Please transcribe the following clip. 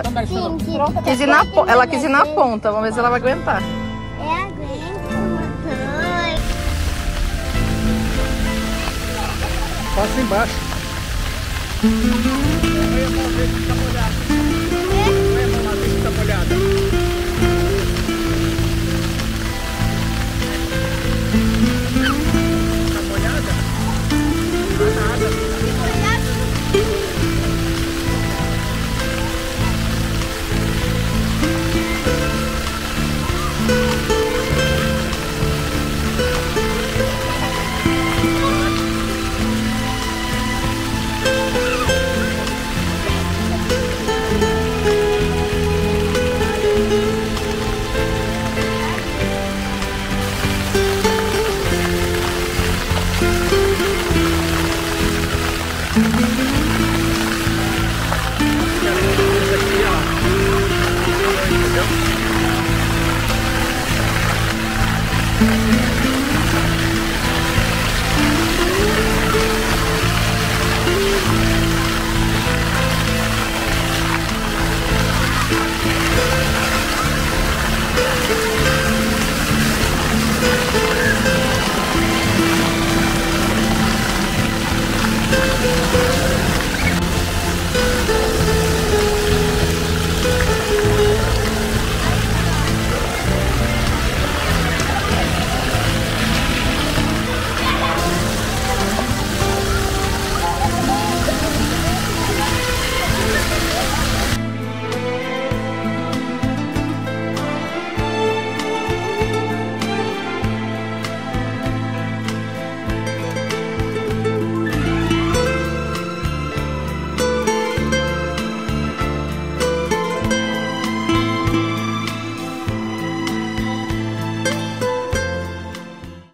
Pronta? Sim, que... É quis ir na po... Ela quis ir na ponta. Vamos ver se ela vai aguentar. É Passa embaixo.